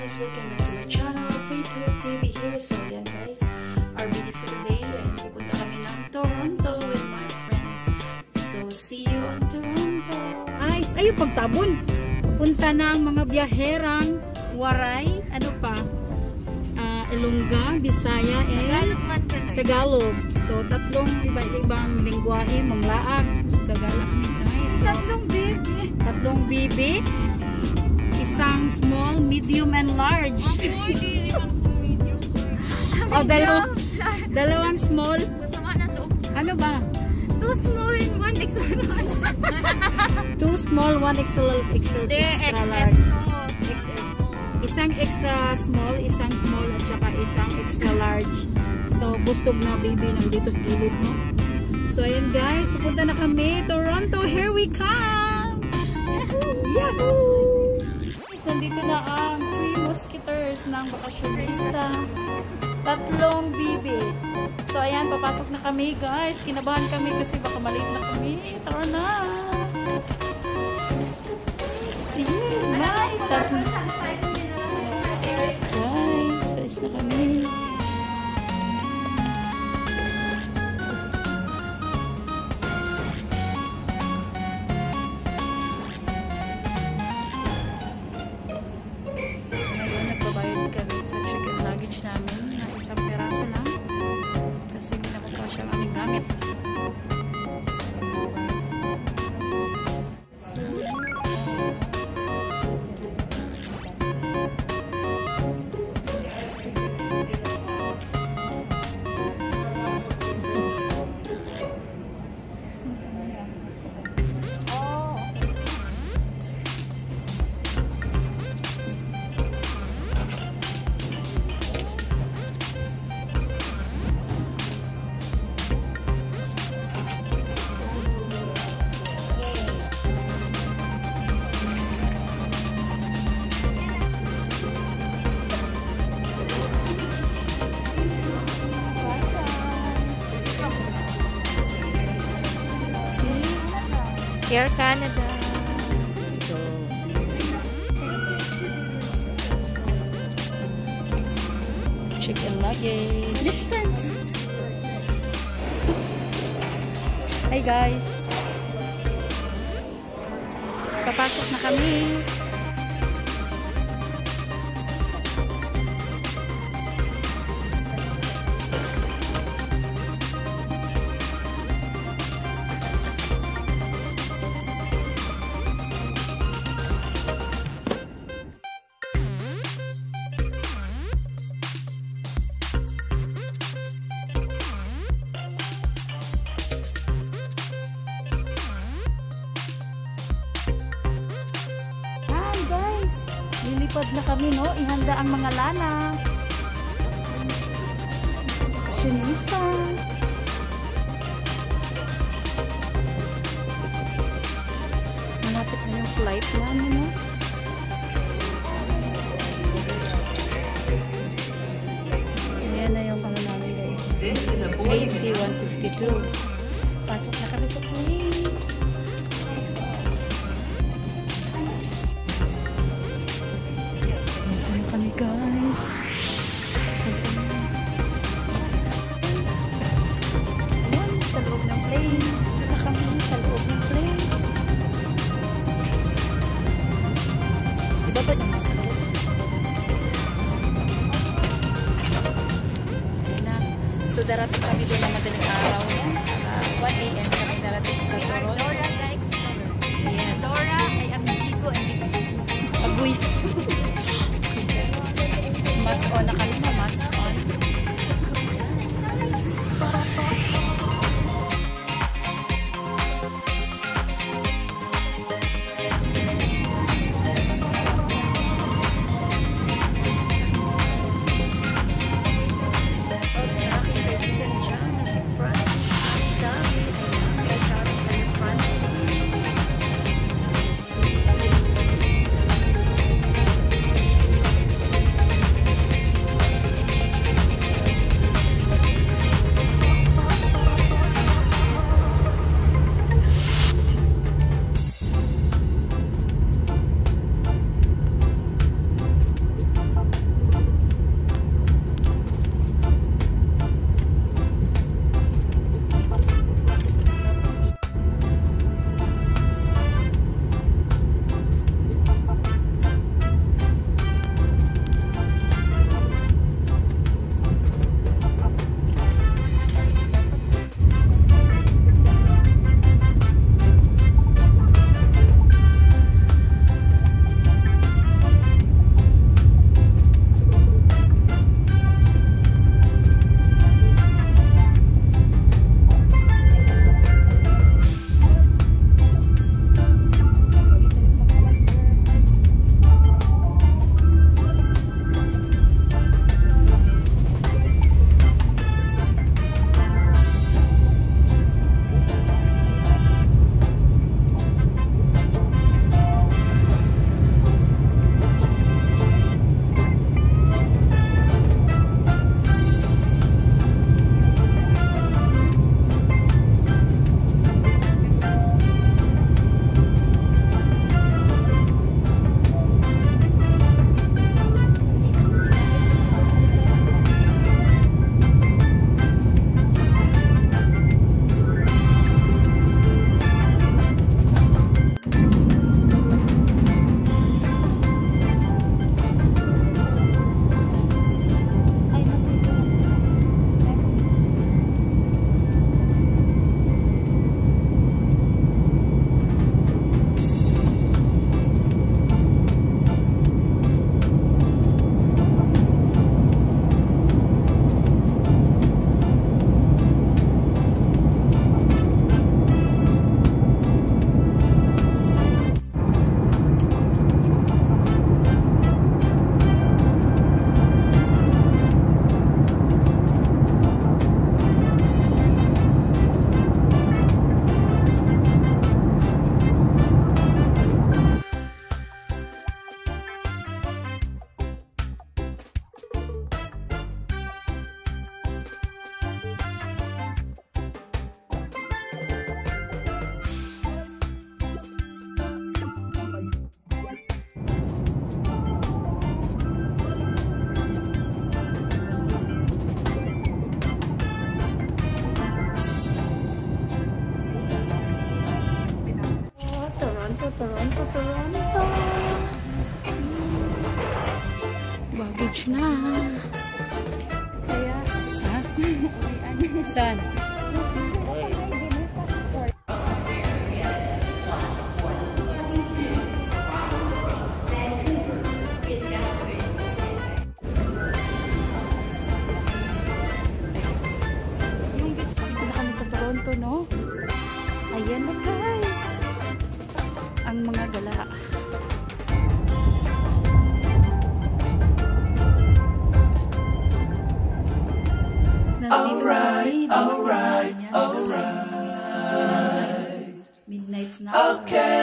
This weekend my channel, Facebook TV here, so yeah guys. Ay, ayun pagtabon. Punta na ang mga biyaherang Waray, ano pa? Ah, Ilongga, Bisaya, and Tagalog. So tatlong iba-ibang lingwahe, manglaag. Kami guys. So, Tatlong baby. tatlong bibi. Isang small, medium, and large. o, dalaw dalawang small. Masama na to. Ano ba? Two small and one extra large. Two small, one extra, extra, Hindi, extra large. XS. Isang extra small, isang small, at saka isang extra large. So, busog na baby nandito sa gilid mo. So, ayan guys, pupunta na kami. Toronto, here we come! Yahoo! Guys, nandito na ang musketeers ng bakasyonista. Tatlong bibi. So, ayan, papasok na kami guys. Kinabahan kami kasi baka malate na kami. Tara na! Ayan, may tatlo. Guys, alis na kami. Air Canada. Chicken luggage. Distance. Hi guys! Papasok na kami. Lumipad na kami, no? Ihanda ang mga lana. Fashionista. Malapit na yung flight namin, no? Ayan na yung ano namin, guys. AC 152. Beach na. Kaya, Ha? Saan? Toronto, no? Ayan na guys. Ang mga gala. not okay.